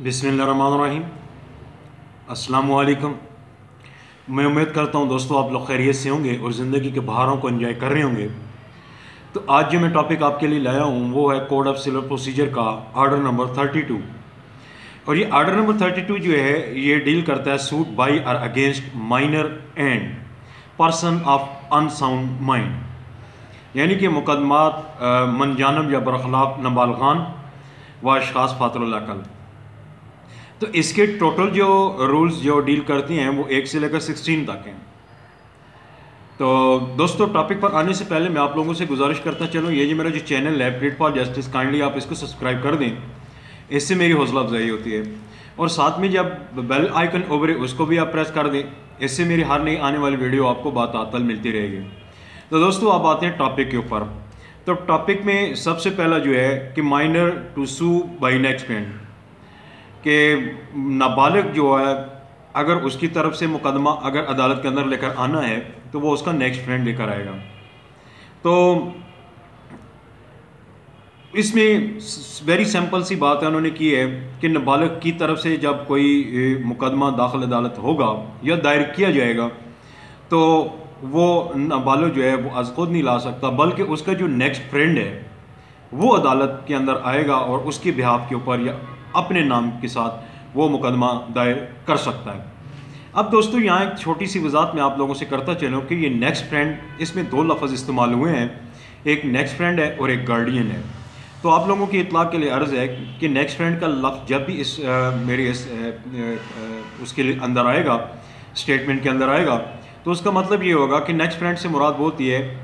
بسم اللہ الرحمن الرحیم۔ السلام علیکم۔ میں امید کرتا ہوں دوستو آپ لوگ خیریت سے ہوں گے اور زندگی کے بہاروں کو انجوائے کر رہے ہوں گے۔ تو آج جو میں ٹاپک آپ کے لیے لایا ہوں وہ ہے کوڈ آف سلور پروسیجر کا آرڈر نمبر تھرٹی ٹو اور یہ آرڈر نمبر تھرٹی ٹو جو ہے، یہ ڈیل کرتا ہے سوٹ بائی اور against minor and person of unsound mind یعنی کہ مقدمات من جانب یا برخلاف نبالغان و اشخاص فاتر العقل تو اس کے ٹوٹل جو رولز جو ڈیل کرتی ہیں وہ ایک سے لے کر سکسٹین تک ہیں۔ تو دوستو، ٹاپک پر آنے سے پہلے میں آپ لوگوں سے گزارش کرتا چلوں، یہ جو میرا جو چینل ہے پلیٹ فار جسٹس کائنڈلی آپ اس کو سبسکرائب کر دیں۔ اس سے میری حوصلہ افزائی ہوتی ہے۔ اور ساتھ میں جب بیل آئیکن اوبرے اس کو بھی آپ پریس کر دیں۔ اس سے میری ہر نئی آنے والی ویڈیو آپ کو بات آتل ملتی رہے گی۔ تو دوستو آپ آتے ہیں ٹاپک کے اوپر۔ تو ٹاپک میں سب سے پہلا جو ہے کہ minor to sue by next friend کہ نابالغ جو ہے، اگر اس کی طرف سے مقدمہ اگر عدالت کے اندر لے کر آنا ہے، تو وہ اس کا نیکسٹ فرینڈ لے کر آئے گا۔ تو اس میں ویری سمپل سی بات ہے، انہوں نے کی ہے کہ نابالغ کی طرف سے جب کوئی مقدمہ داخل عدالت ہوگا یا دائر کیا جائے گا، تو وہ نابالغ جو ہے، وہ از خود نہیں لا سکتا، بلکہ اس کا جو نیکسٹ فرینڈ ہے، وہ عدالت کے اندر آئے گا اور اس کے بحاف کے اوپر یا اپنے نام کے ساتھ وہ مقدمہ دائر کر سکتا ہے۔ اب دوستو، یہاں ایک چھوٹی سی وضاحت میں آپ لوگوں سے کرتا چلوں کہ یہ نیکسٹ فرینڈ اس میں دو لفظ استعمال ہوئے ہیں۔ ایک نیکسٹ فرینڈ ہے اور ایک گارڈین ہے۔ تو آپ لوگوں کی اطلاع کے لیے عرض ہے کہ نیکسٹ فرینڈ کا لفظ جب بھی اس میری اس اس کے اندر آئے گا اسٹیٹمنٹ کے اندر آئے گا، تو اس کا مطلب یہ ہوگا کہ نیکسٹ فرینڈ سے مراد وہ ہوتی ہے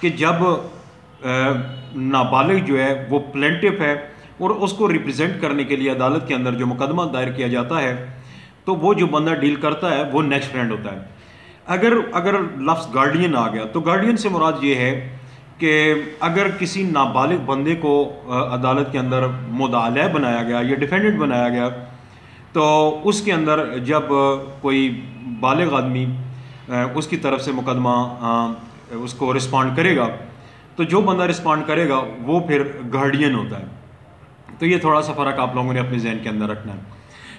کہ جب نابالغ جو ہے وہ پلینٹف ہے اور اس کو ریپرزینٹ کرنے کے لیے عدالت کے اندر جو مقدمہ دائر کیا جاتا ہے، تو وہ جو بندہ ڈیل کرتا ہے، وہ نیکسٹ فرینڈ ہوتا ہے۔ اگر اگر لفظ گارڈین آ گیا، تو گارڈین سے مراد یہ ہے کہ اگر کسی نابالغ بندے کو عدالت کے اندر مدعلہ بنایا گیا یا ڈیفینڈنٹ بنایا گیا، تو اس کے اندر جب کوئی بالغ آدمی اس کی طرف سے مقدمہ اس کو رسپانڈ کرے گا، تو جو بندہ رسپانڈ کرے گا، وہ پھر گارڈین ہوتا ہے۔ تو یہ تھوڑا سا فرق آپ لوگوں نے اپنے ذہن کے اندر رکھنا ہے۔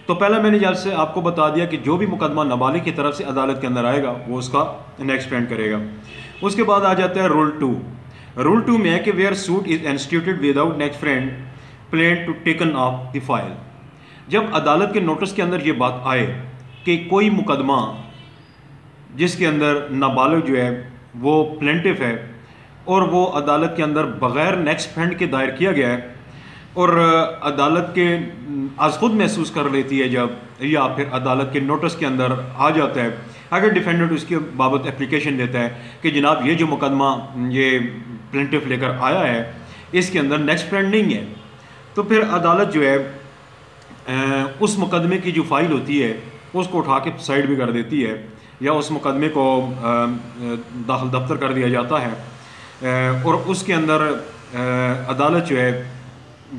تو پہلا میں نے جب سے آپ کو بتا دیا کہ جو بھی مقدمہ نابالغ کی طرف سے عدالت کے اندر آئے گا، وہ اس کا نیکسٹ فرینڈ کرے گا۔ اس کے بعد آ جاتا ہے رول ٹو۔ رول ٹو میں ہے کہ where suit is instituted without next friend plaint to taken off the file جب عدالت کے نوٹس کے اندر یہ بات آئے کہ کوئی مقدمہ جس کے اندر نابالغ جو ہے، وہ پلینٹف ہے اور وہ عدالت کے اندر بغیر نیکسٹ فرینڈ کے دائر کیا گیا ہے اور عدالت کے از خود محسوس کر لیتی ہے جب یا پھر عدالت کے نوٹس کے اندر آ جاتا ہے۔ اگر ڈیفینڈنٹ اس کے بابت اپلیکیشن دیتا ہے کہ جناب یہ جو مقدمہ، یہ پلنٹف لے کر آیا ہے، اس کے اندر نیکسٹ فرینڈ نہیں ہے۔ تو پھر عدالت جو ہے اس مقدمے کی جو فائل ہوتی ہے، اس کو اٹھا کے سائڈ بھی کر دیتی ہے یا اس مقدمے کو داخل دفتر کر دیا جاتا ہے۔ اور اس کے اندر عدالت جو ہے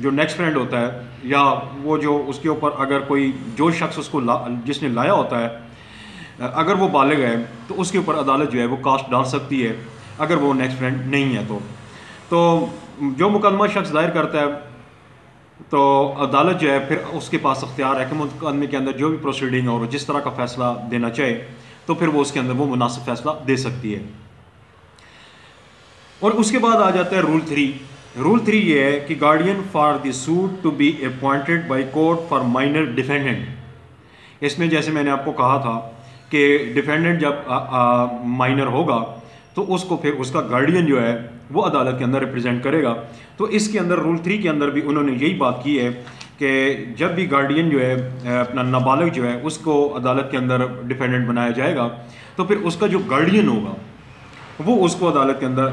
جو نیکسٹ فرینڈ ہوتا ہے یا وہ جو اس کے اوپر اگر کوئی جو شخص اس کو جس نے لایا ہوتا ہے، اگر وہ بالغ ہے تو اس کے اوپر عدالت جو ہے وہ کاسٹ ڈال سکتی ہے اگر وہ نیکسٹ فرینڈ نہیں ہے تو۔ تو جو مقدمہ شخص دائر کرتا ہے، تو عدالت جو ہے پھر اس کے پاس اختیار ہے کہ مقدمے کے اندر جو بھی پروسیڈنگ اور جس طرح کا فیصلہ دینا چاہے، تو پھر وہ اس کے اندر وہ مناسب فیصلہ دے سکتی ہے۔ اور اس کے بعد آ جاتا ہے رول تھری رول تھری یہ ہے کہ guardian for the suit to be appointed by court for minor defendant. اس میں جیسے میں نے آپ کو کہا تھا کہ ڈیفینڈنٹ جب مائنر ہوگا تو اس کو پھر اس کا گارڈین جو ہے وہ عدالت کے اندر ریپرزینٹ کرے گا۔ تو اس کے اندر رول تھری کے اندر بھی انہوں نے یہی بات کی ہے کہ جب بھی گارڈین جو ہے اپنا نابالغ جو ہے، اس کو عدالت کے اندر ڈیفینڈنٹ بنایا جائے گا تو پھر اس کا جو گارڈین ہوگا وہ اس کو عدالت کے اندر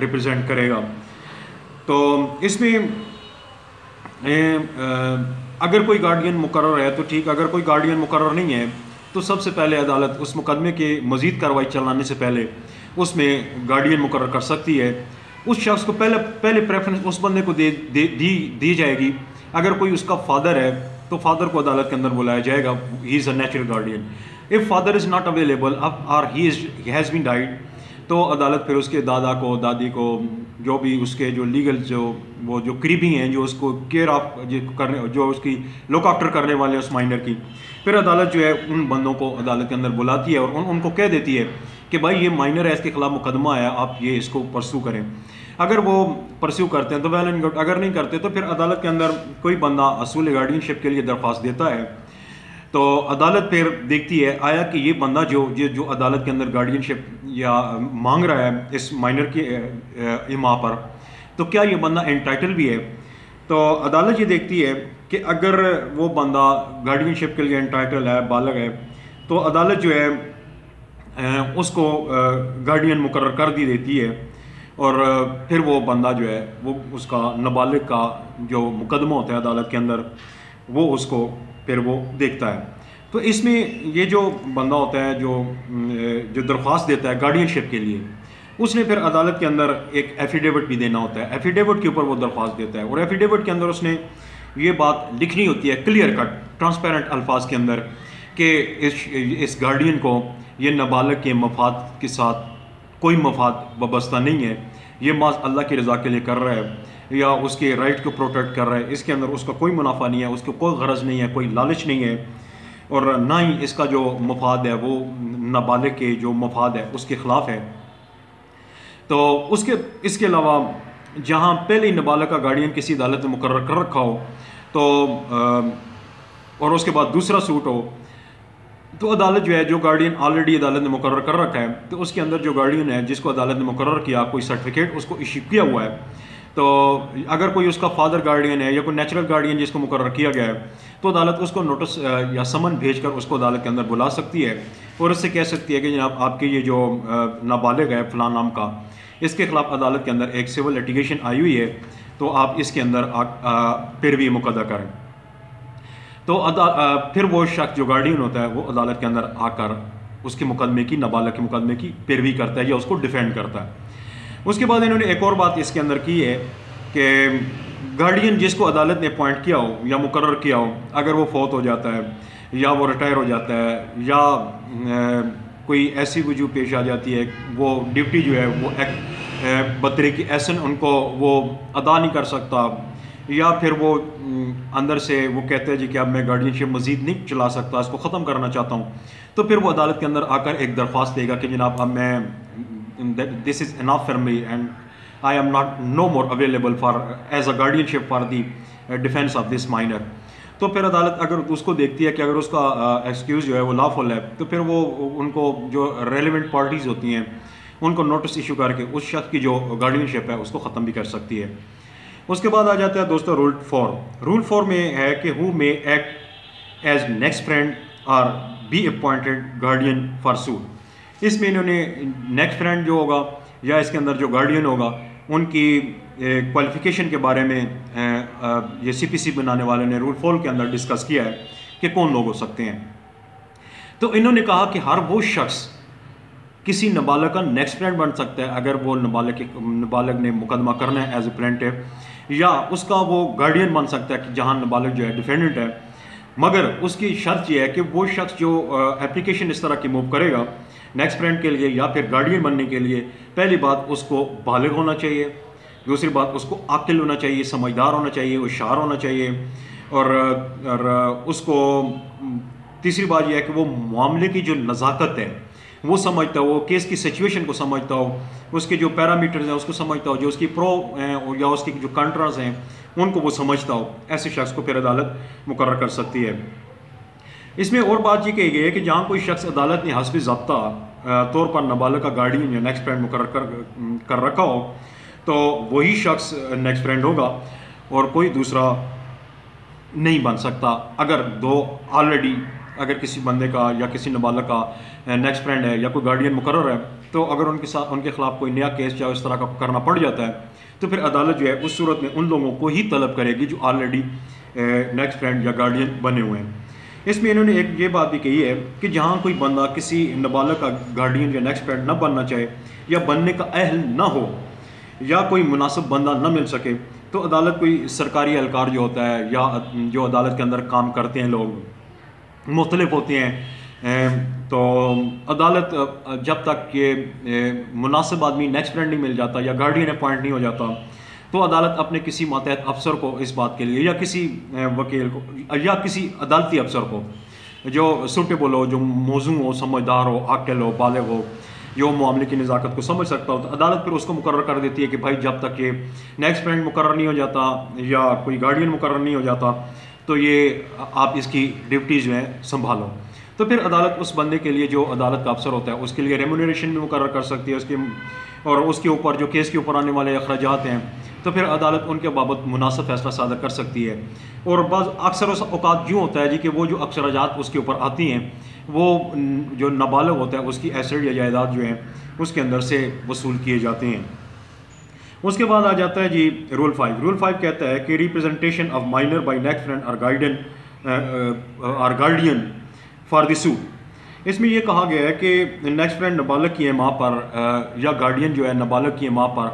ریپرزینٹ کرے گا۔ تو اس میں اگر کوئی گارڈین مقرر ہے تو ٹھیک، اگر کوئی گارڈین مقرر نہیں ہے تو سب سے پہلے عدالت اس مقدمے کے مزید کارروائی چلانے سے پہلے اس میں گارڈین مقرر کر سکتی ہے۔ اس شخص کو پہلے پہلے پریفرنس اس بندے کو دے دی دی جائے گی۔ اگر کوئی اس کا فادر ہے تو فادر کو عدالت کے اندر بلایا جائے گا۔ He is a natural guardian if father is not available or he has been died تو عدالت پھر اس کے دادا کو، دادی کو، جو بھی اس کے جو لیگل جو، وہ جو قریبی ہیں، جو اس کو کیئر آف کرنے، جو اس کی لک آفٹر کرنے والے ہیں اس مائنر کی۔ پھر عدالت جو ہے ان بندوں کو عدالت کے اندر بلاتی ہے اور ان ان کو کہہ دیتی ہے کہ بھائی یہ مائنر ہے، اس کے خلاف مقدمہ ہے، آپ یہ اس کو پرسو کریں۔ اگر وہ پرسیو کرتے ہیں تو ویل اینڈ گڈ اگر نہیں کرتے تو پھر عدالت کے اندر کوئی بندہ اصول گارڈین شپ کے لیے درخواست دیتا ہے۔ تو عدالت پھر دیکھتی ہے، آیا کہ یہ بندہ جو جو عدالت کے اندر گارڈین شپ یا مانگ رہا ہے اس مائنر کی اما پر، تو کیا یہ بندہ انٹائٹل بھی ہے؟ تو عدالت یہ دیکھتی ہے کہ اگر وہ بندہ گارڈین شپ کے لیے انٹائٹل ہے، بالغ ہے، تو عدالت جو ہے اس کو گارڈین مقرر کر دی دیتی ہے اور پھر وہ بندہ جو ہے، وہ اس کا نابالغ کا جو مقدمہ ہوتا ہے عدالت کے اندر، وہ اس کو پھر وہ دیکھتا ہے۔ تو اس میں یہ جو بندہ ہوتا ہے، جو جو درخواست دیتا ہے گارڈین شپ کے لیے، اس نے پھر عدالت کے اندر ایک ایفیڈیوٹ بھی دینا ہوتا ہے۔ ایفیڈیوٹ کے اوپر وہ درخواست دیتا ہے اور ایفیڈیوٹ کے اندر اس نے یہ بات لکھنی ہوتی ہے کلیئر کٹ ٹرانسپیرنٹ الفاظ کے اندر کہ اس اس گارڈین کو یہ نابالغ کے مفاد کے ساتھ کوئی مفاد وابستہ نہیں ہے۔ یہ ماض اللہ کی رضا کے لیے کر رہا ہے۔ یا اس کے رائٹ کو پروٹیکٹ کر رہا ہے، اس کے اندر اس کا کوئی منافع نہیں ہے، اس کو کوئی غرض نہیں ہے، کوئی لالچ نہیں ہے، اور نہ ہی اس کا جو مفاد ہے، وہ نابالغ کے جو مفاد ہے، اس کے خلاف ہے۔ تو اس کے اس کے علاوہ جہاں پہلے نابالغ کا گارڈین کسی عدالت میں مقرر کر رکھا ہو، تو اور اس کے بعد دوسرا سوٹ ہو، تو عدالت جو ہے، جو گارڈین آلریڈی عدالت نے مقرر کر رکھا ہے، تو اس کے اندر جو گارڈین ہے، جس کو عدالت نے مقرر کیا، کوئی سرٹیفکیٹ اس کو ایشو کیا ہوا ہے۔ تو اگر کوئی اس کا فادر گارڈین ہے یا کوئی نیچرل گارڈین جس کو مقرر کیا گیا ہے، تو عدالت اس کو نوٹس یا سمن بھیج کر اس کو عدالت کے اندر بلا سکتی ہے اور اس سے کہہ سکتی ہے کہ جناب آپ کی یہ جو نابالغ ہے فلاں نام کا، اس کے خلاف عدالت کے اندر ایک سول لٹیگیشن آئی ہوئی ہے، تو آپ اس کے اندر پیروی مقدہ کریں۔ تو پھر وہ شخص جو گارڈین ہوتا ہے، وہ عدالت کے اندر آ کر اس کے مقدمے کی، نابالغ کے مقدمے کی پیروی کرتا ہے یا اس کو ڈیفینڈ کرتا ہے۔ اس کے بعد انہوں نے ایک اور بات اس کے اندر کی ہے کہ گارڈین جس کو عدالت نے اپوائنٹ کیا ہو یا مقرر کیا ہو، اگر وہ فوت ہو جاتا ہے یا وہ ریٹائر ہو جاتا ہے یا کوئی ایسی وجوہ پیش آ جاتی ہے، وہ ڈیوٹی جو ہے، وہ ایک بطری کی ایسن ان کو وہ ادا نہیں کر سکتا یا پھر وہ اندر سے وہ کہتے ہیں جی کہ اب میں گارڈین شپ مزید نہیں چلا سکتا، اس کو ختم کرنا چاہتا ہوں۔ تو پھر وہ عدالت کے اندر آ کر ایک درخواست دے گا کہ جناب اب میں this is enough for me and I am not no more available for as a guardianship for the defence of this minor تو پھر عدالت اگر اس کو دیکھتی ہے کہ اگر اس کا uh, ایکسکیوز جو ہے وہ لا ہے، تو پھر وہ ان کو جو ریلیونٹ پارٹیز ہوتی ہیں، ان کو نوٹس ایشو کر کے اس شخص کی جو گارڈین شپ ہے، اس کو ختم بھی کر سکتی ہے۔ اس کے بعد آ جاتا ہے دوستو رول فور رول فور میں ہے کہ who may act as next friend or be appointed guardian for suit اس میں انہوں نے نیکسٹ فرینڈ جو ہوگا یا اس کے اندر جو گارڈین ہوگا، ان کی کوالیفیکیشن کے بارے میں یہ سی پی سی بنانے والے نے رول فور کے اندر ڈسکس کیا ہے کہ کون لوگ ہو سکتے ہیں۔ تو انہوں نے کہا کہ ہر وہ شخص کسی نابالغ کا نیکسٹ فرینڈ بن سکتا ہے، اگر وہ نابالغ نابالغ نے مقدمہ کرنا ہے ایز اے پلینٹو یا اس کا وہ گارڈین بن سکتا ہے کہ جہاں نابالغ جو ہے ڈیفینڈنٹ ہے۔ مگر اس کی شرط یہ ہے کہ وہ شخص جو اپلیکیشن اس طرح کی موو کرے گا نیکسٹ فرینڈ کے لیے یا پھر گارڈین بننے کے لیے، پہلی بات اس کو بالغ ہونا چاہیے، دوسری بات اس کو عقل ہونا چاہیے، سمجھدار ہونا چاہیے، ہوشیار ہونا چاہیے، اور اس کو تیسری بات یہ ہے کہ وہ معاملے کی جو نزاکت ہے، وہ سمجھتا ہو، وہ کیس کی سچویشن کو سمجھتا ہو، اس کے جو پیرامیٹرز ہیں، اس کو سمجھتا ہو، جو اس کی پرو ہیں یا اس کی جو کنٹراز ہیں، ان کو وہ سمجھتا ہو، ایسے شخص کو پھر عدالت مقرر کر سکتی ہے۔ اس میں اور بات یہ کہی گئی ہے کہ جہاں کوئی شخص عدالت نے حسب ضابطہ طور پر نابالغ کا گارڈین یا نیکسٹ فرینڈ مقرر کر کر رکھا ہو، تو وہی شخص نیکسٹ فرینڈ ہوگا اور کوئی دوسرا نہیں بن سکتا۔ اگر دو آلریڈی اگر کسی بندے کا یا کسی نابالغ کا نیکسٹ فرینڈ ہے یا کوئی گارڈین مقرر ہے، تو اگر ان کے ساتھ ان کے خلاف کوئی نیا کیس یا اس طرح کا کرنا پڑ جاتا ہے، تو پھر عدالت جو ہے اس صورت میں ان لوگوں کو ہی طلب کرے گی جو آلریڈی نیکسٹ فرینڈ یا گارڈین بنے ہوئے ہیں۔ اس میں انہوں نے ایک یہ بات بھی کہی ہے کہ جہاں کوئی بندہ کسی نابالغ کا گارڈین یا نیکسٹ فرینڈ نہ بننا چاہے یا بننے کا اہل نہ ہو یا کوئی مناسب بندہ نہ مل سکے، تو عدالت کوئی سرکاری اہلکار جو ہوتا ہے یا جو عدالت کے اندر کام کرتے ہیں لوگ، مختلف ہوتے ہیں تو عدالت جب تک کہ مناسب آدمی نیکسٹ فرینڈ نہیں مل جاتا یا گارڈین اپوائنٹ نہیں ہو جاتا تو عدالت اپنے کسی ماتحت افسر کو اس بات کے لیے، یا کسی وکیل کو، یا کسی عدالتی افسر کو، جو سوٹیبل ہو، جو موزوں ہو، سمجھدار ہو، عاقل ہو، بالغ ہو، جو معاملے کی نزاکت کو سمجھ سکتا ہو، تو عدالت پھر اس کو مقرر کر دیتی ہے کہ بھائی جب تک کہ نیکسٹ فرینڈ مقرر نہیں ہو جاتا یا کوئی گارڈین مقرر نہیں ہو جاتا، تو یہ آپ اس کی ڈیوٹیز جو ہیں سنبھالو۔ تو پھر عدالت اس بندے کے لیے جو عدالت کا افسر ہوتا ہے اس کے لیے ریمونیریشن بھی مقرر کر سکتی ہے اس کے اور اس کے اوپر جو کیس کے اوپر آنے والے اخراجات ہیں تو پھر عدالت ان کے بابت مناسب فیصلہ صادر کر سکتی ہے اور بعض اکثر اوقات یوں ہوتا ہے جی کہ وہ جو اکثراجات اس کے اوپر آتی ہیں وہ جو نابالغ ہوتا ہے اس کی ایسڈ یا جائیداد جو ہیں اس کے اندر سے وصول کیے جاتے ہیں اس کے بعد آ جاتا ہے جی رول فائیو رول فائیو کہتا ہے کہ representation of minor by next friend or guardian or guardian for the suit اس میں یہ کہا گیا ہے کہ نیکسٹ فرینڈ نابالغ کی ماں پر یا گارڈین جو ہے نابالغ کی ماں پر،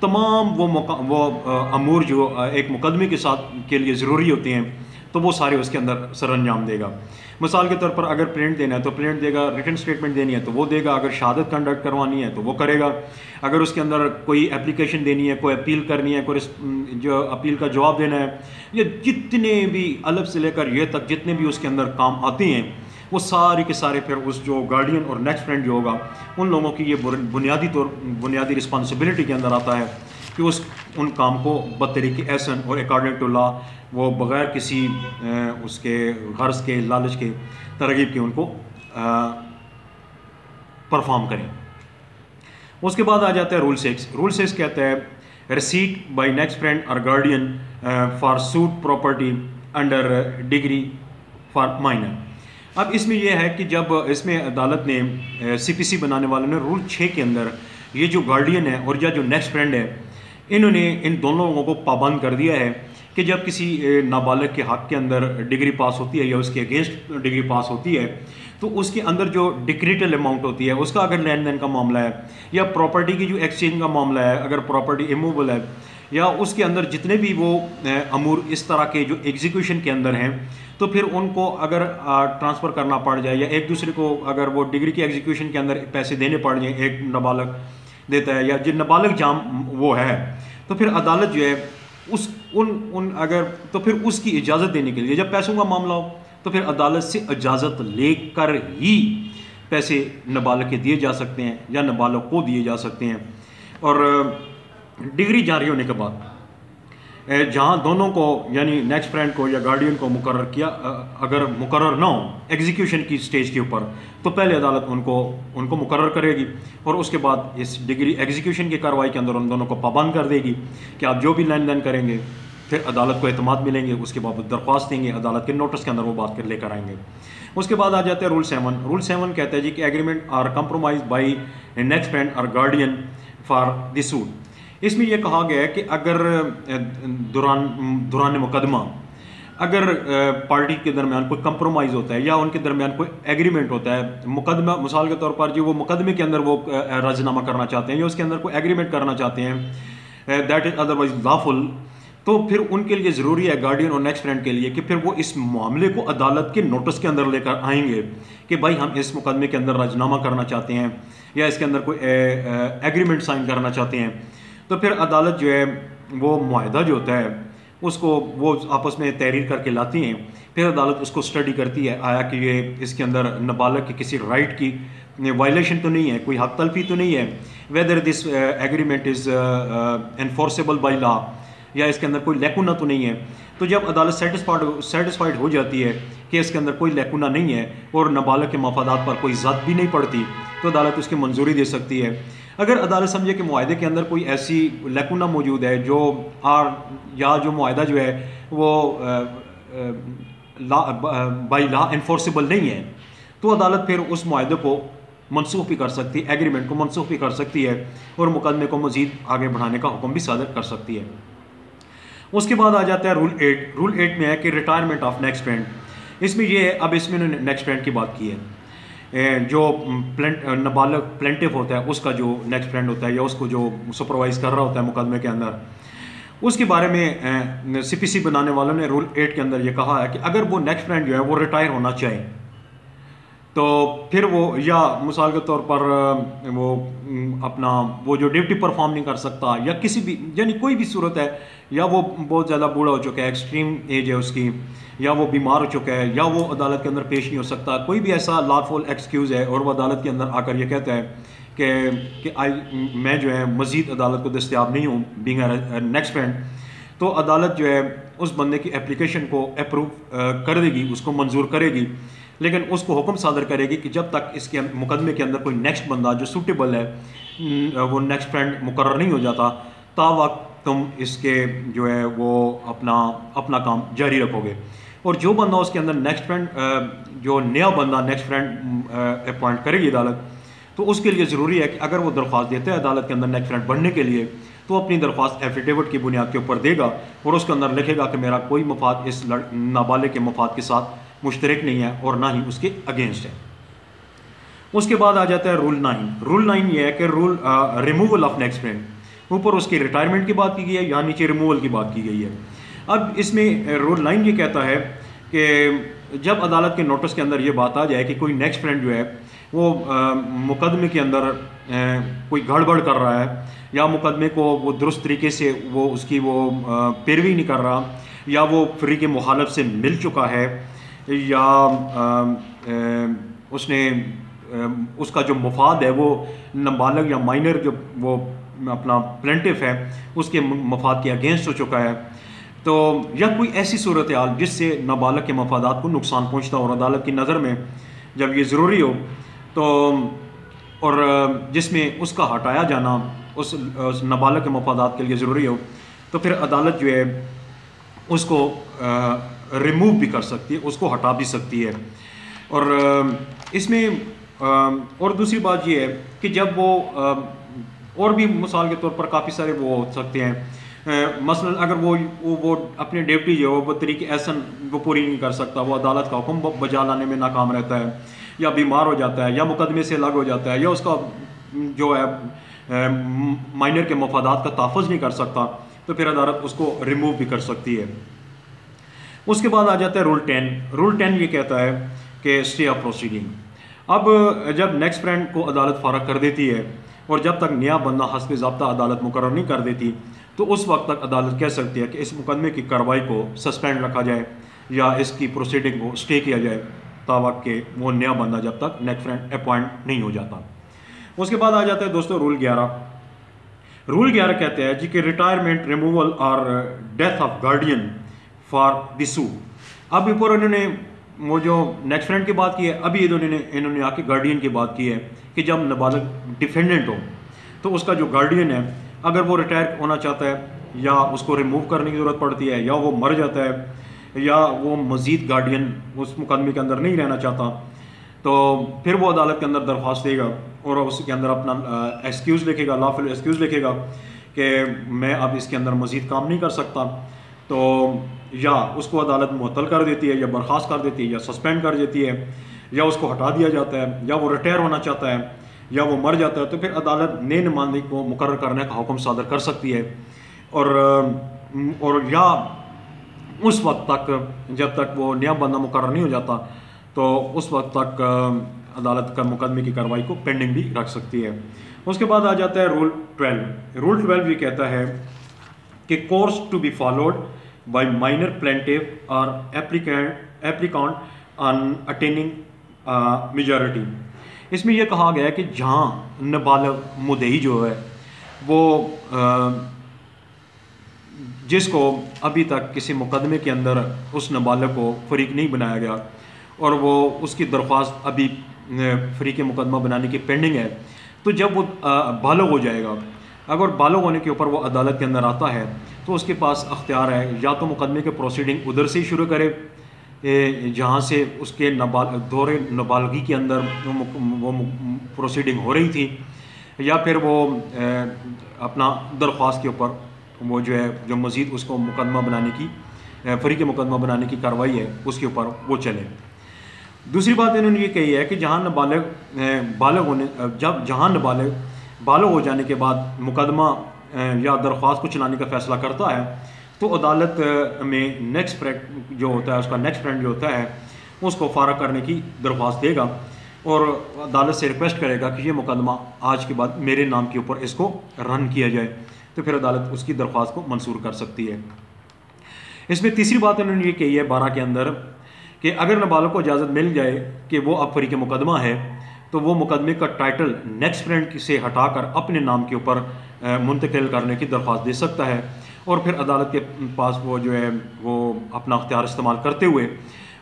تمام وہ وہ امور جو ایک مقدمے کے ساتھ کے لیے ضروری ہوتے ہیں، تو وہ سارے اس کے اندر سر انجام دے گا۔ مثال کے طور پر اگر پرنٹ دینا ہے تو پرنٹ دے گا ریٹن اسٹیٹمنٹ دینی ہے تو وہ دے گا، اگر شہادت کنڈکٹ کروانی ہے تو وہ کرے گا۔ اگر اس کے اندر کوئی اپلیکیشن دینی ہے، کوئی اپیل کرنی ہے، کوئی جو اپیل کا جواب دینا ہے یا جتنے بھی، الگ سے لے کر یہ تک جتنے بھی اس کے اندر کام آتے ہیں وہ سارے کے سارے پھر اس جو گارڈین اور نیکسٹ فرینڈ جو ہوگا، ان لوگوں کی یہ بنیادی طور، بنیادی رسپانسبلٹی کے اندر آتا ہے کہ اس، ان کام کو بطریق احسن اور اکارڈنگ ٹو لا وہ بغیر کسی اس کے غرض کے، لالچ کے، ترغیب کے ان کو پرفارم کریں۔ اس کے بعد آ جاتا ہے رول سکس رول سکس کہتا ہے ریسیٹ بائی نیکسٹ فرینڈ اور guardian for suit property under decree for minor اب اس میں یہ ہے کہ جب اس میں عدالت نے سی پی سی بنانے والوں نے رول چھ کے اندر یہ جو گارڈین ہے اور یا جو نیکسٹ فرینڈ ہے، انہوں نے ان دونوں لوگوں کو پابند کر دیا ہے کہ جب کسی نابالغ کے حق کے اندر ڈگری پاس ہوتی ہے یا اس کے اگینسٹ ڈگری پاس ہوتی ہے، تو اس کے اندر جو ڈکریٹل اماؤنٹ ہوتی ہے، اس کا اگر لین دین کا معاملہ ہے یا پراپرٹی کی جو ایکسچینج کا معاملہ ہے، اگر پراپرٹی اموبل ہے، یا اس کے اندر جتنے بھی وہ امور اس طرح کے جو ایگزیکیوشن کے اندر ہیں تو پھر ان کو اگر ٹرانسفر کرنا پڑ جائے یا ایک دوسرے کو اگر وہ ڈگری کی ایگزیکیوشن کے اندر پیسے دینے پڑ جائیں، ایک نابالغ دیتا ہے یا جن نابالغ جام وہ ہے، تو پھر عدالت جو ہے اس، ان ان اگر، تو پھر اس کی اجازت دینے کے لیے جب پیسوں کا معاملہ ہو، تو پھر عدالت سے اجازت لے کر ہی پیسے نابالغ کے دیے جا سکتے ہیں یا نابالغ کو دیے جا سکتے ہیں اور ڈگری جاری ہونے کے بعد جہاں دونوں کو یعنی نیکسٹ فرینڈ کو یا گارڈین کو مقرر کیا اگر مقرر نہ ہو ایگزیکیوشن کی سٹیج کے اوپر، تو پہلے عدالت ان کو ان کو مقرر کرے گی۔ اور اس کے بعد اس ڈگری ایگزیکیوشن کی کارروائی کے اندر ان دونوں کو پابند کر دے گی کہ آپ جو بھی لین دین کریں گے، پھر عدالت کو اعتماد ملیں گے، اس کے بعد درخواست دیں گے، عدالت کے نوٹس کے اندر وہ بات کر لے کر آئیں گے۔ اس کے بعد آ جاتے ہیں رول سیون رول سیون کہتے ہیں جی کہ agreement or compromise by next friend or guardian for the suit اس میں یہ کہا گیا ہے کہ اگر دوران دوران مقدمہ، اگر پارٹی کے درمیان کوئی کمپرومائز ہوتا ہے یا ان کے درمیان کوئی ایگریمنٹ ہوتا ہے، مقدمہ، مثال کے طور پر جو وہ مقدمے کے اندر وہ راز نامہ کرنا چاہتے ہیں یا اس کے اندر کوئی ایگریمنٹ کرنا چاہتے ہیں that is otherwise lawful تو پھر ان کے لیے ضروری ہے گارڈین اور نیکسٹ فرینڈ کے لیے کہ پھر وہ اس معاملے کو عدالت کے نوٹس کے اندر لے کر آئیں گے کہ بھائی ہم اس مقدمے کے اندر راجنامہ کرنا چاہتے ہیں یا اس کے اندر کوئی ایگریمنٹ سائن کرنا چاہتے ہیں۔ تو پھر عدالت جو ہے، وہ معاہدہ جو ہوتا ہے، اس کو وہ آپس میں تحریر کر کے لاتی ہیں۔ پھر عدالت اس کو اسٹڈی کرتی ہے، آیا کہ یہ اس کے اندر نابالغ کی کسی رائٹ کی وائلیشن تو نہیں ہے، کوئی حق تلفی تو نہیں ہے۔ Whether this agreement is enforceable by law یا اس کے اندر کوئی لیکونا تو نہیں ہے۔ تو جب عدالت سیٹسفائڈ سیٹسفائڈ ہو جاتی ہے کہ اس کے اندر کوئی لیکونا نہیں ہے اور نابالغ کے مفادات پر کوئی ذات بھی نہیں پڑتی، تو عدالت اس کی منظوری دے سکتی ہے۔ اگر عدالت سمجھے کہ معاہدے کے اندر کوئی ایسی لیکونا موجود ہے جو آر یا جو معاہدہ جو ہے وہ لا، بائی لا انفورسیبل نہیں ہے، تو عدالت پھر اس معاہدے کو منسوخ بھی کر سکتی ہے ایگریمنٹ کو منسوخ بھی کر سکتی ہے اور مقدمے کو مزید آگے بڑھانے کا حکم بھی صادر کر سکتی ہے۔ اس کے بعد آ جاتا ہے رول ایٹ رول ایٹ میں ہے کہ ریٹائرمنٹ آف نیکسٹ فرینڈ اس میں یہ ہے، اب اس میں انہوں نے نیکسٹ فرینڈ کی بات کی ہے۔ جو پلنٹ نابالغ پلنٹو ہوتا ہے، اس کا جو نیکسٹ فرینڈ ہوتا ہے یا اس کو جو سپروائز کر رہا ہوتا ہے مقدمے کے اندر، اس کے بارے میں سی پی سی بنانے والوں نے رول ایٹ کے اندر یہ کہا ہے کہ اگر وہ نیکسٹ فرینڈ جو ہے وہ ریٹائر ہونا چاہیے تو پھر وہ یا مثال کے طور پر وہ اپنا وہ جو ڈیوٹی پرفارم نہیں کر سکتا یا کسی بھی یعنی کوئی بھی صورت ہے، یا وہ بہت زیادہ بوڑھا ہو چکا ہے ایکسٹریم ایج ہے اس کی، یا وہ بیمار ہو چکا ہے، یا وہ عدالت کے اندر پیش نہیں ہو سکتا، کوئی بھی ایسا لافول ایکسکیوز ہے اور وہ عدالت کے اندر آ کر یہ کہتا ہے کہ کہ آئی، میں جو ہے مزید عدالت کو دستیاب نہیں ہوں بینگ اے نیکسٹ فرینڈ تو عدالت جو ہے اس بندے کی اپلیکیشن کو اپروو کر دے گی، اس کو منظور کرے گی۔ لیکن اس کو حکم صادر کرے گی کہ جب تک اس کے مقدمے کے اندر کوئی نیکسٹ بندہ جو سوٹیبل ہے وہ نیکسٹ فرینڈ مقرر نہیں ہو جاتا تا وقت تم اس کے جو ہے وہ اپنا اپنا کام جاری رکھو گے۔ اور جو بندہ اس کے اندر نیکسٹ فرینڈ جو نیا بندہ نیکسٹ فرینڈ اپوائنٹ کرے گی عدالت، تو اس کے لیے ضروری ہے کہ اگر وہ درخواست دیتے ہیں عدالت کے اندر نیکسٹ فرینڈ بڑھنے کے لیے، تو اپنی درخواست ایفیڈیوٹ کی بنیاد کے اوپر دے گا اور اس کے اندر لکھے گا کہ میرا کوئی مفاد اس نابالے کے مفاد کے ساتھ مشترک نہیں ہے اور نہ ہی اس کے اگینسٹ ہے۔ اس کے بعد آ جاتا ہے رول نائن رول نائن یہ ہے کہ rule removal of next friend اوپر اس کی ریٹائرمنٹ کی بات کی گئی ہے یا نیچے ریموول کی بات کی گئی ہے۔ اب اس میں رول نائن یہ کہتا ہے کہ جب عدالت کے نوٹس کے اندر یہ بات آ جائے کہ کوئی نیکسٹ فرینڈ جو ہے، وہ مقدمے کے اندر کوئی گڑبڑ کر رہا ہے یا مقدمے کو وہ درست طریقے سے وہ اس کی وہ پیروی نہیں کر رہا یا وہ فری کے مخالف سے مل چکا ہے یا اس نے اس کا جو مفاد ہے، وہ نابالغ یا مائنر جو وہ اپنا پلنٹف ہے، اس کے مفاد کے اگینسٹ ہو چکا ہے۔ تو یا کوئی ایسی صورتحال جس سے نابالغ کے مفادات کو نقصان پہنچتا اور عدالت کی نظر میں جب یہ ضروری ہو، تو، اور جس میں اس کا ہٹایا جانا اس نابالغ کے مفادات کے لیے ضروری ہو، تو پھر عدالت جو ہے، اس کو ریموو بھی کر سکتی ہے، اس کو ہٹا بھی سکتی ہے۔ اور اس میں اور دوسری بات یہ ہے کہ جب وہ اور بھی مثال کے طور پر کافی سارے وہ ہو سکتے ہیں۔ مثلا اگر وہ وہ اپنے ڈیوٹی جو ہے، وہ طریقے ایسن وہ پوری نہیں کر سکتا، وہ عدالت کا حکم بجا لانے میں ناکام رہتا ہے، یا بیمار ہو جاتا ہے، یا مقدمے سے الگ ہو جاتا ہے، یا اس کا جو ہے مائنر کے مفادات کا تحفظ نہیں کر سکتا، تو پھر عدالت اس کو ریموو بھی کر سکتی ہے۔ اس کے بعد آ جاتا ہے رول ٹین۔ رول ٹین یہ کہتا ہے کہ اسٹے آف پروسیڈنگ اب جب نیکسٹ فرینڈ کو عدالت فارغ کر دیتی ہے اور جب تک نیا بندہ حسب ضابطہ عدالت مقرر نہیں کر دیتی، تو اس وقت تک عدالت کہہ سکتی ہے کہ اس مقدمے کی کارروائی کو سسپینڈ رکھا جائے یا اس کی پروسیڈنگ کو اسٹے کیا جائے تاوق کہ وہ نیا بندہ جب تک نیک فرینڈ اپوائنٹ نہیں ہو جاتا۔ اس کے بعد آ جاتا ہے دوستو رول گیارہ۔ رول گیارہ کہتے ہیں جی کہ ریٹائرمنٹ ریموول اور death of guardian for the suit اب اوپر انہوں نے وہ جو نیکسٹ فرینڈ کی بات کی ہے، ابھی انہوں نے انہوں نے آ کے گارڈین کی بات کی ہے کہ جب نابالغ ڈیفینڈنٹ ہو تو اس کا جو گارڈین ہے، اگر وہ ریٹائر ہونا چاہتا ہے، یا اس کو ریموو کرنے کی ضرورت پڑتی ہے، یا وہ مر جاتا ہے، یا وہ مزید گارڈین اس مقدمے کے اندر نہیں رہنا چاہتا، تو پھر وہ عدالت کے اندر درخواست دے گا اور اس کے اندر اپنا ایکسکیوز لکھے گا لافل ایکسکیوز لکھے گا کہ میں اب اس کے اندر مزید کام نہیں کر سکتا۔ تو یا اس کو عدالت معطل کر دیتی ہے یا برخاست کر دیتی ہے یا سسپینڈ کر دیتی ہے یا اس کو ہٹا دیا جاتا ہے یا وہ ریٹائر ہونا چاہتا ہے یا وہ مر جاتا ہے تو پھر عدالت نئے نمائندگی کو مقرر کرنے کا حکم صادر کر سکتی ہے اور اور یا اس وقت تک جب تک وہ نیا بندہ مقرر نہیں ہو جاتا تو اس وقت تک عدالت کا مقدمے کی کارروائی کو پینڈنگ بھی رکھ سکتی ہے۔ اس کے بعد آ جاتا ہے رول ٹویلو رول ٹویلو یہ کہتا ہے کہ course to be followed by minor plaintiff اور ایپلیکانٹ آن اٹیننگ میجورٹی اس میں یہ کہا گیا ہے کہ جہاں نابالغ مدعی جو ہے، وہ جس کو ابھی تک کسی مقدمے کے اندر اس نابالغ کو فریق نہیں بنایا گیا اور وہ اس کی درخواست ابھی فریق مقدمہ بنانے کی پینڈنگ ہے، تو جب وہ بالغ ہو جائے گا، اگر بالغ ہونے کے اوپر وہ عدالت کے اندر آتا ہے تو اس کے پاس اختیار ہے، یا تو مقدمے کے پروسیڈنگ ادھر سے ہی شروع کرے جہاں سے اس کے نبال، دور نابالغی کے اندر وہ پروسیڈنگ ہو رہی تھی، یا پھر وہ اپنا درخواست کے اوپر وہ جو ہے، جو مزید اس کو مقدمہ بنانے کی فریق مقدمہ بنانے کی کارروائی ہے، اس کے اوپر وہ چلے۔ دوسری بات انہوں نے یہ کہی ہے کہ جہاں نابالغ بالغ ہونے، جب جہاں نابالغ بالغ ہو جانے کے بعد مقدمہ یا درخواست کو چلانے کا فیصلہ کرتا ہے، تو عدالت میں نیکسٹ فرینڈ جو ہوتا ہے، اس کا نیکسٹ فرینڈ جو ہوتا ہے، اس کو فارغ کرنے کی درخواست دے گا اور عدالت سے ریکویسٹ کرے گا کہ یہ مقدمہ آج کے بعد میرے نام کے اوپر اس کو رن کیا جائے۔ تو پھر عدالت اس کی درخواست کو منصور کر سکتی ہے۔ اس میں تیسری بات انہوں نے یہ کہی ہے بارہ کے اندر کہ اگر نابالغ کو اجازت مل جائے کہ وہ اب فریق مقدمہ ہے، تو وہ مقدمے کا ٹائٹل نیکسٹ فرینڈ سے ہٹا کر اپنے نام کے اوپر منتقل کرنے کی درخواست دے سکتا ہے۔ اور پھر عدالت کے پاس وہ جو ہے، وہ اپنا اختیار استعمال کرتے ہوئے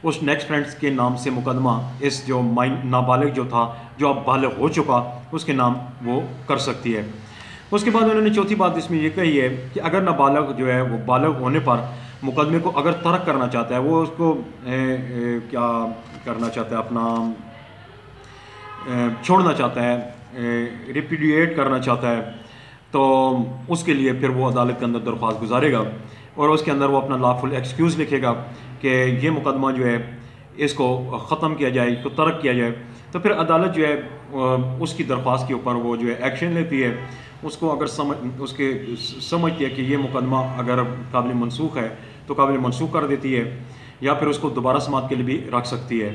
اس نیکسٹ فرینڈس کے نام سے مقدمہ، اس جو مائن نابالغ جو تھا، جو اب بالغ ہو چکا، اس کے نام وہ کر سکتی ہے۔ اس کے بعد انہوں نے چوتھی بات اس میں یہ کہی ہے کہ اگر نابالغ جو ہے، وہ بالغ ہونے پر مقدمے کو اگر ترک کرنا چاہتا ہے، وہ اس کو کیا کرنا چاہتا ہے، اپنا چھوڑنا چاہتا ہے ریپیڈیٹ کرنا چاہتا ہے۔ تو اس کے لیے پھر وہ عدالت کے اندر درخواست گزارے گا اور اس کے اندر وہ اپنا لا فل ایکسکیوز لکھے گا کہ یہ مقدمہ جو ہے اس کو ختم کیا جائے، اس کو ترک کیا جائے۔ تو پھر عدالت جو ہے، اس کی درخواست کے اوپر وہ جو ہے ایکشن لیتی ہے۔ اس کو اگر سمجھ، اس کے سمجھتی ہے کہ یہ مقدمہ اگر قابل منسوخ ہے تو قابل منسوخ کر دیتی ہے یا پھر اس کو دوبارہ سماعت کے لیے بھی رکھ سکتی ہے۔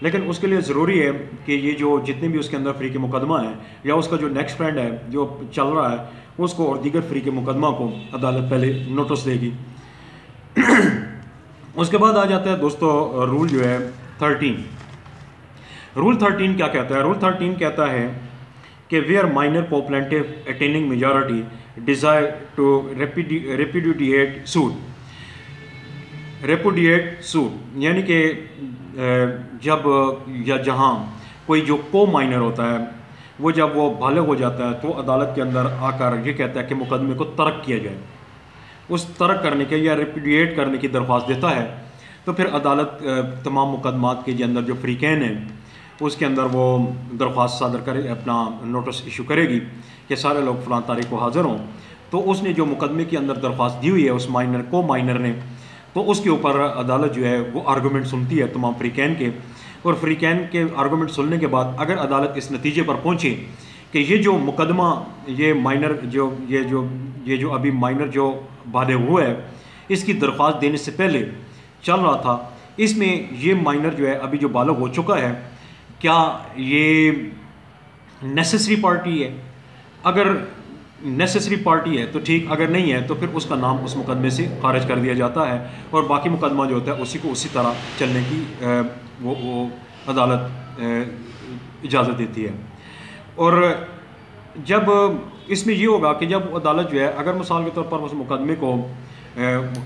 لیکن اس کے لیے ضروری ہے کہ یہ جو جتنے بھی اس کے اندر فری کے مقدمہ ہیں یا اس کا جو نیکسٹ فرینڈ ہے جو چل رہا ہے، اس کو اور دیگر فری کے مقدمہ کو عدالت پہلے نوٹس دے گی۔ اس کے بعد آ جاتا ہے دوستو رول جو ہے تھرٹین رول تھرٹین کیا کہتا ہے؟ رول تھرٹین کہتا ہے کہ where minor plaintiff attaining majority desire to repudiate suit repudiate suit یعنی کہ جب، یا جہاں کوئی جو کو مائنر ہوتا ہے، وہ جب وہ بالغ ہو جاتا ہے، تو عدالت کے اندر آ کر یہ کہتا ہے کہ مقدمے کو ترک کیا جائے۔ اس ترک کرنے کے یا ریپیڈیٹ کرنے کی درخواست دیتا ہے، تو پھر عدالت تمام مقدمات کے جو اندر جو فریقین ہیں، اس کے اندر وہ درخواست صادر کرے، اپنا نوٹس ایشو کرے گی کہ سارے لوگ فلاں تاریخ کو حاضر ہوں۔ تو اس نے جو مقدمے کے اندر درخواست دی ہوئی ہے، اس مائنر کو مائنر نے تو اس کے اوپر عدالت جو ہے وہ آرگومنٹ سنتی ہے تمام فریقین کے۔ اور فریقین کے آرگومنٹ سننے کے بعد اگر عدالت اس نتیجے پر پہنچے کہ یہ جو مقدمہ، یہ مائنر جو، یہ جو یہ جو ابھی مائنر جو بالغ ہوا ہے اس کی درخواست دینے سے پہلے چل رہا تھا، اس میں یہ مائنر جو ہے ابھی جو بالغ ہو چکا ہے، کیا یہ نیسسری پارٹی ہے؟ اگر نیسسری پارٹی ہے تو ٹھیک، اگر نہیں ہے تو پھر اس کا نام اس مقدمے سے خارج کر دیا جاتا ہے اور باقی مقدمہ جو ہوتا ہے اسی کو اسی طرح چلنے کی وہ وہ عدالت اجازت دیتی ہے۔ اور جب اس میں یہ ہوگا کہ جب عدالت جو ہے، اگر مثال کے طور پر اس مقدمے کو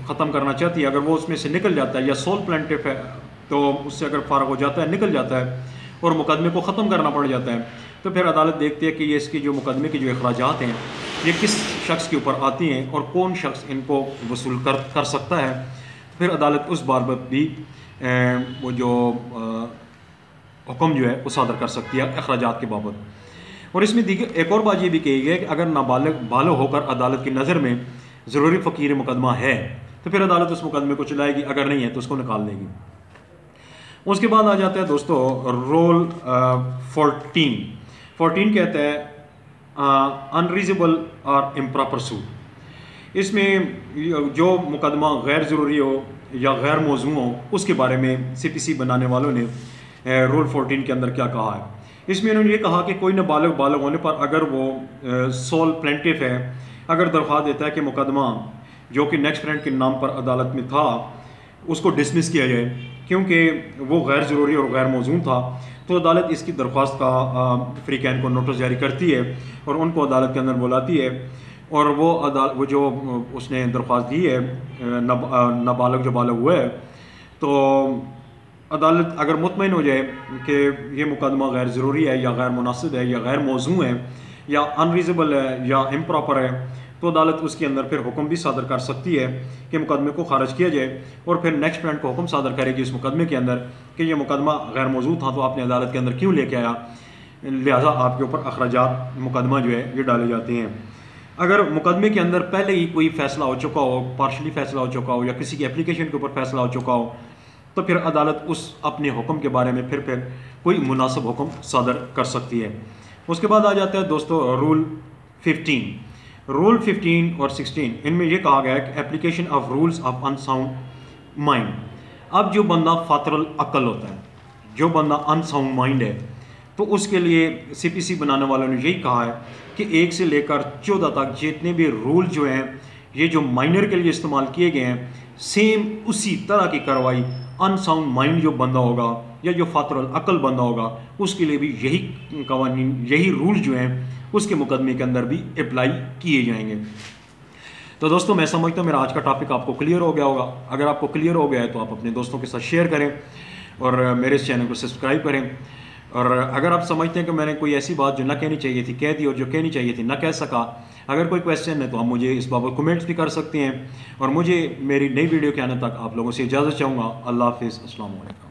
ختم کرنا چاہتی ہے، اگر وہ اس میں سے نکل جاتا ہے یا سول پلانٹیف ہے، تو اس سے اگر فارغ ہو جاتا ہے، نکل جاتا ہے اور مقدمے کو ختم کرنا پڑ جاتا ہے تو پھر عدالت دیکھتی ہے کہ یہ اس کی جو مقدمے کے جو اخراجات ہیں، یہ کس شخص کے اوپر آتی ہیں اور کون شخص ان کو وصول کر کر سکتا ہے۔ پھر عدالت اس بار بھی وہ جو حکم جو ہے، وہ صادر کر سکتی ہے اخراجات کے بابت۔ اور اس میں دیگر ایک اور بات یہ بھی کہی گئی کہ اگر نابالغ بالغ ہو کر عدالت کی نظر میں ضروری فقیر مقدمہ ہے، تو پھر عدالت اس مقدمے کو چلائے گی، اگر نہیں ہے تو اس کو نکال لے گی۔ اس کے بعد آ جاتا ہے دوستو، رول فورٹین۔ فورٹین کہتا ہے انریزیبل اور امپراپر سوٹ اس میں جو مقدمہ غیر ضروری ہو یا غیر موضوع ہو، اس کے بارے میں سی پی سی بنانے والوں نے رول فورٹین کے اندر کیا کہا ہے۔ اس میں انہوں نے یہ کہا کہ کوئی نہ بالغ بالغ ہونے پر اگر وہ سول پلینٹیف ہے، اگر درخواست دیتا ہے کہ مقدمہ جو کہ نیکسٹ فرینڈ کے نام پر عدالت میں تھا، اس کو ڈسمس کیا جائے، کیونکہ وہ غیر ضروری اور غیر موزوں تھا۔ تو عدالت اس کی درخواست کا فریقین کو نوٹس جاری کرتی ہے اور ان کو عدالت کے اندر بلاتی ہے اور وہ وہ جو اس نے درخواست دی ہے نابالغ جو بالغ ہوا ہے، تو عدالت اگر مطمئن ہو جائے کہ یہ مقدمہ غیر ضروری ہے یا غیر مناسب ہے یا غیر موضوع ہے یا انریزیبل ہے یا امپراپر ہے تو عدالت اس کے اندر پھر حکم بھی صادر کر سکتی ہے کہ مقدمے کو خارج کیا جائے اور پھر نیکسٹ پوائنٹ کو حکم صادر کرے گی اس مقدمے کے اندر کہ یہ مقدمہ غیر موضوع تھا تو آپ نے عدالت کے اندر کیوں لے کے آیا؟ لہٰذا آپ کے اوپر اخراجات مقدمہ جو ہے یہ ڈالے جاتے ہیں۔ اگر مقدمے کے اندر پہلے ہی کوئی فیصلہ ہو چکا ہو پارشلی فیصلہ ہو چکا ہو یا کسی کی اپلیکیشن کے اوپر فیصلہ ہو چکا ہو، تو پھر عدالت اس اپنے حکم کے بارے میں پھر پھر کوئی مناسب حکم صادر کر سکتی ہے۔ اس کے بعد آ جاتا ہے دوستو رول ففٹین رول ففٹین اور سکسٹین ان میں یہ کہا گیا ہے کہ application of rules of unsound mind اب جو بندہ فاتر العقل ہوتا ہے، جو بندہ ان ساؤنڈ مائنڈ ہے، تو اس کے لیے سی پی سی بنانے والوں نے یہی کہا ہے کہ ایک سے لے کر چودہ تک جتنے بھی رول جو ہیں، یہ جو مائنر کے لیے استعمال کیے گئے ہیں سیم اسی طرح کی کاروائی ان ساؤنڈ مائنڈ جو بندہ ہوگا یا جو فاتر العقل بندہ ہوگا، اس کے لیے بھی یہی قوانین، یہی رول جو ہیں، اس کے مقدمے کے اندر بھی اپلائی کیے جائیں گے۔ تو دوستوں میں سمجھتا ہوں میرا آج کا ٹاپک آپ کو کلیئر ہو گیا ہوگا۔ اگر آپ کو کلیئر ہو گیا ہے تو آپ اپنے دوستوں کے ساتھ شیئر کریں اور میرے اس چینل کو سبسکرائب کریں۔ اور اگر آپ سمجھتے ہیں کہ میں نے کوئی ایسی بات جو نہ کہنی چاہیے تھی، کہہ دی اور جو کہنی چاہیے تھی نہ کہہ سکا، اگر کوئی کویشچن ہے تو آپ مجھے اس بابت کمنٹس بھی کر سکتے ہیں۔ اور مجھے میری نئی ویڈیو کے آنے تک آپ لوگوں سے اجازت چاہوں گا۔ اللہ حافظ۔ السلام علیکم۔